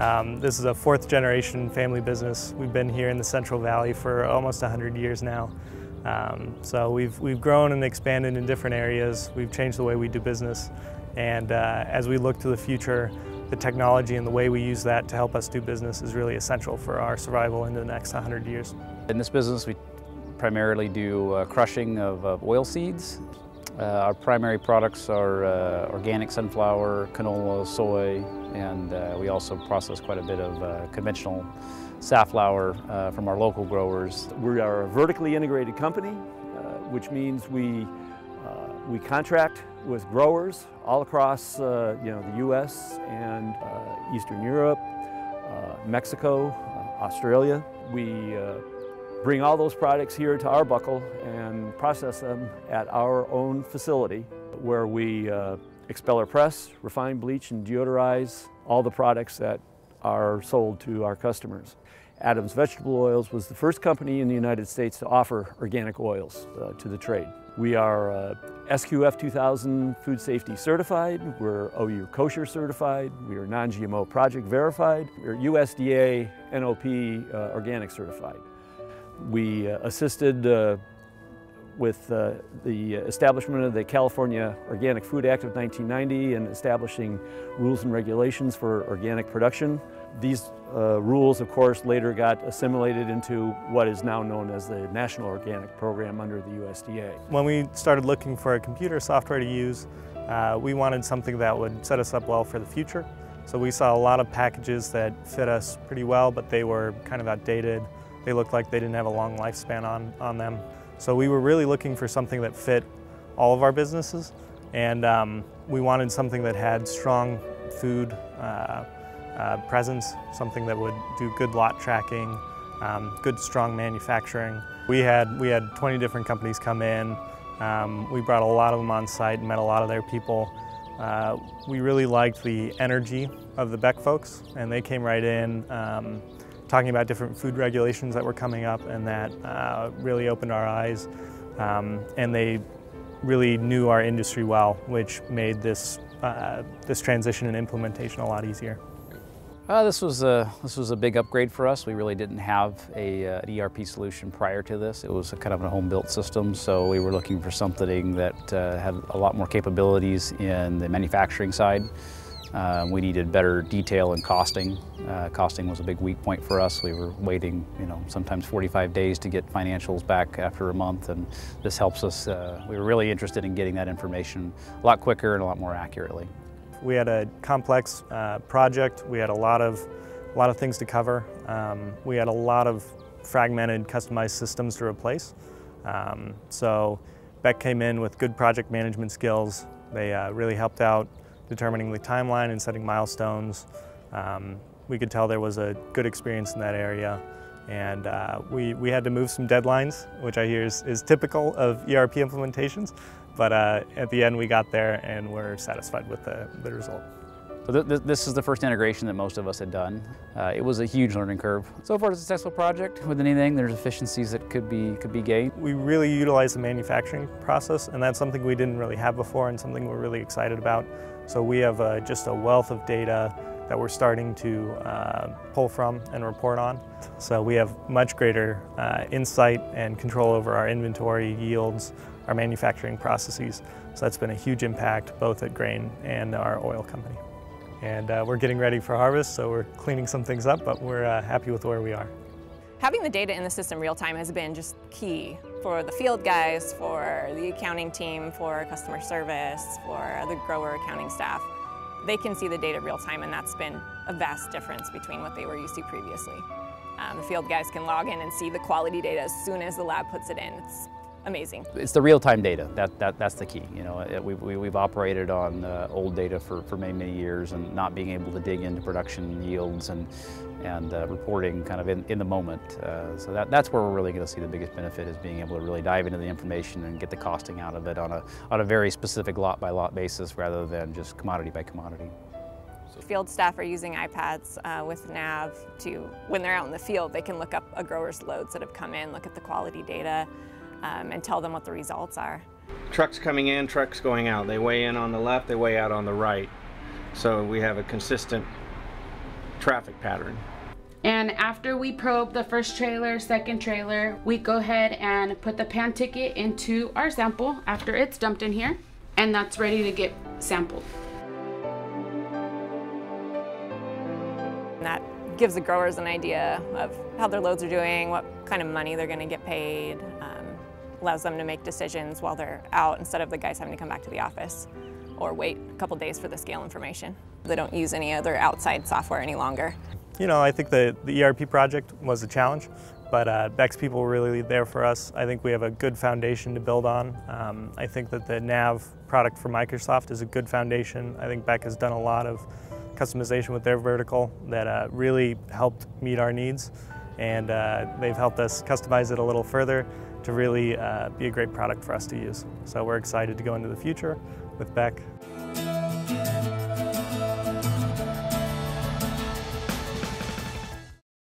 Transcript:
Um, this is a fourth generation family business. We've been here in the Central Valley for almost 100 years now. Um, so we've, we've grown and expanded in different areas. We've changed the way we do business. And uh, as we look to the future, the technology and the way we use that to help us do business is really essential for our survival into the next 100 years. In this business, we primarily do uh, crushing of, of oil seeds uh, our primary products are uh, organic sunflower, canola, soy, and uh, we also process quite a bit of uh, conventional safflower uh, from our local growers. We are a vertically integrated company, uh, which means we, we contract with growers all across you know, the U.S. and Eastern Europe, Mexico, Australia. We bring all those products here to Arbuckle and process them at our own facility where we uh, expeller press, refine, bleach, and deodorize all the products that are sold to our customers. Adams Vegetable Oils was the first company in the United States to offer organic oils uh, to the trade. We are uh, SQF 2000 food safety certified, we're OU kosher certified, we are non-GMO project verified, we're USDA NOP uh, organic certified. We uh, assisted uh, with uh, the establishment of the California Organic Food Act of 1990 and establishing rules and regulations for organic production. These uh, rules, of course, later got assimilated into what is now known as the National Organic Program under the USDA. When we started looking for a computer software to use, uh, we wanted something that would set us up well for the future. So we saw a lot of packages that fit us pretty well, but they were kind of outdated. They looked like they didn't have a long lifespan on, on them. So we were really looking for something that fit all of our businesses and um, we wanted something that had strong food uh, uh, presence, something that would do good lot tracking, um, good strong manufacturing. We had, we had 20 different companies come in. Um, we brought a lot of them on site and met a lot of their people. Uh, we really liked the energy of the Beck folks and they came right in. Um, talking about different food regulations that were coming up and that uh, really opened our eyes. Um, and they really knew our industry well, which made this, uh, this transition and implementation a lot easier. Uh, this, was a, this was a big upgrade for us. We really didn't have a, uh, an ERP solution prior to this. It was kind of a home-built system, so we were looking for something that uh, had a lot more capabilities in the manufacturing side. Um, we needed better detail and costing. Uh, costing was a big weak point for us. We were waiting, you know, sometimes 45 days to get financials back after a month, and this helps us. Uh, we were really interested in getting that information a lot quicker and a lot more accurately. We had a complex uh, project. We had a lot of, a lot of things to cover. Um, we had a lot of fragmented, customized systems to replace. Um, so Beck came in with good project management skills. They uh, really helped out determining the timeline and setting milestones. Um, we could tell there was a good experience in that area. And uh, we, we had to move some deadlines, which I hear is, is typical of ERP implementations. But uh, at the end, we got there and we're satisfied with the, the result. So th this is the first integration that most of us had done. Uh, it was a huge learning curve. So far, it's a successful project. With anything, there's efficiencies that could be could be gained. We really utilize the manufacturing process, and that's something we didn't really have before, and something we're really excited about. So we have uh, just a wealth of data that we're starting to uh, pull from and report on. So we have much greater uh, insight and control over our inventory, yields, our manufacturing processes. So that's been a huge impact both at Grain and our oil company. And uh, we're getting ready for harvest, so we're cleaning some things up, but we're uh, happy with where we are. Having the data in the system real time has been just key for the field guys, for the accounting team, for customer service, for the grower accounting staff. They can see the data real time and that's been a vast difference between what they were used to previously. Um, the field guys can log in and see the quality data as soon as the lab puts it in. It's amazing. It's the real-time data. That, that, that's the key. You know, we, we, we've operated on uh, old data for, for many, many years and not being able to dig into production yields and, and uh, reporting kind of in, in the moment. Uh, so that, that's where we're really going to see the biggest benefit is being able to really dive into the information and get the costing out of it on a, on a very specific lot by lot basis rather than just commodity by commodity. Field staff are using iPads uh, with Nav to, when they're out in the field, they can look up a grower's loads that have come in, look at the quality data, um, and tell them what the results are. Trucks coming in, trucks going out. They weigh in on the left, they weigh out on the right. So we have a consistent traffic pattern. And after we probe the first trailer, second trailer, we go ahead and put the pan ticket into our sample after it's dumped in here, and that's ready to get sampled. And that gives the growers an idea of how their loads are doing, what kind of money they're going to get paid, allows them to make decisions while they're out instead of the guys having to come back to the office or wait a couple days for the scale information. They don't use any other outside software any longer. You know, I think the, the ERP project was a challenge, but uh, Beck's people were really there for us. I think we have a good foundation to build on. Um, I think that the Nav product for Microsoft is a good foundation. I think Beck has done a lot of customization with their vertical that uh, really helped meet our needs, and uh, they've helped us customize it a little further to really uh, be a great product for us to use. So we're excited to go into the future with Beck.